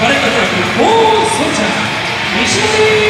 バレットクラブゴーソルジャー西森